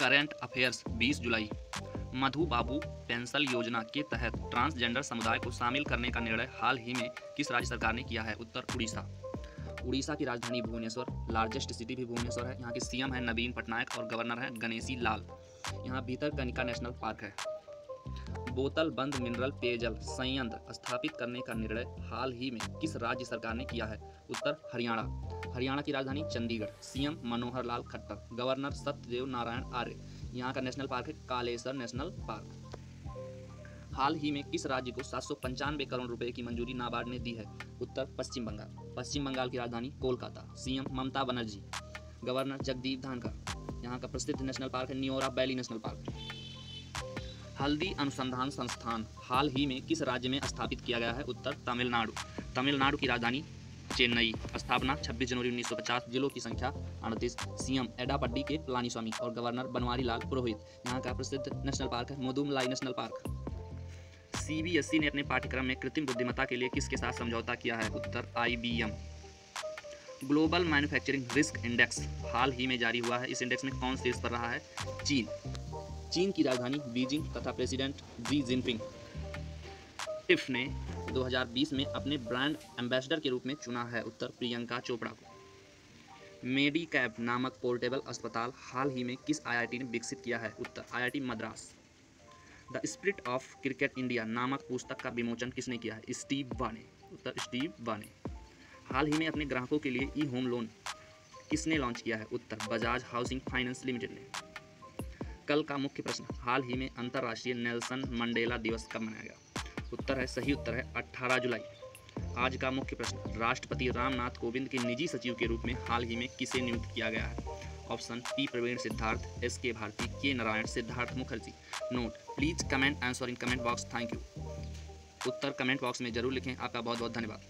Current affairs 20 जुलाई। Madhu Babu pension योजना के तहत ट्रांसजेंडर समुदाय को शामिल करने का निर्णय हाल ही में किस राज्य सरकार ने किया है? उत्तर उड़ीसा। उड़ीसा की राजधानी भुवनेश्वर लार्जेस्ट सिटी भी भुवनेश्वर है। यहाँ के सीएम है नवीन पटनायक और गवर्नर है गणेशी लाल। यहाँ भीतर कनिका नेशनल पार्क है। बोतल बंद मिनरल पेयजल संयंत्र स्थापित करने का निर्णय हाल ही में किस राज्य सरकार ने किया है? उत्तर हरियाणा। हरियाणा की राजधानी चंडीगढ़। सीएम मनोहर लाल खट्टर, गवर्नर सत्यदेव नारायण आर्य, यहाँ का नेशनल पार्क है कालेसर नेशनल पार्क। हाल ही में किस राज्य को सात सौ पंचानवे करोड़ रुपए की मंजूरी नाबार्ड ने दी है? उत्तर पश्चिम बंगाल। पश्चिम बंगाल की राजधानी कोलकाता। सीएम ममता बनर्जी, गवर्नर जगदीप धानकर यहाँ का प्रसिद्ध नेशनल पार्क है न्योरा वैली नेशनल पार्क। हल्दी अनुसंधान संस्थान हाल ही में किस राज्य में स्थापित किया गया है? उत्तर तमिलनाडु। तमिलनाडु की राजधानी चेन्नई। स्थापना 26 जनवरी 1950 जिलों की संख्या अड़तीस। सीएम एडापड्डी के पलानीस्वामी और गवर्नर बनवारी लाल पुरोहित। यहाँ का प्रसिद्ध नेशनल पार्क है, मुदुमलाई नेशनल पार्क। सीबीएसई ने अपने पाठ्यक्रम में कृत्रिम बुद्धिमत्ता के लिए किसके साथ समझौता किया है? उत्तर IBM global manufacturing risk index हाल ही में जारी हुआ है। इस इंडेक्स में कौन शीर्ष पर रहा है? चीन। चीन की राजधानी बीजिंग तथा प्रेसिडेंट जी जिनपिंग। टिफ ने 2020 में अपने ब्रांड एम्बेसडर के रूप में चुना है उत्तर प्रियंका चोपड़ा को। मेडी कैब नामक पोर्टेबल अस्पताल हाल ही में किस आईआईटी ने विकसित किया है? उत्तर, IIT Madras. The spirit of cricket India नामक पुस्तक का विमोचन किसने किया है? स्टीव वाने। उत्तर, स्टीव वाने। हाल ही में अपने ग्राहकों के लिए ई होम लोन किसने लॉन्च किया है? उत्तर, बजाज हाउसिंग फाइनेंस लिमिटेड ने। कल का मुख्य प्रश्न, हाल ही में अंतर्राष्ट्रीय नेल्सन मंडेला दिवस कब मनाया गया? उत्तर है, सही उत्तर है 18 जुलाई। आज का मुख्य प्रश्न, राष्ट्रपति रामनाथ कोविंद के निजी सचिव के रूप में हाल ही में किसे नियुक्त किया गया है? Option, P Praveen Siddharth S K Bharati, K Narayan Siddharth Mukherjee. Note please comment answer in comment box thank you Uttar comment box में ज़रूर लिखें, आपका बहुत बहुत धन्यवाद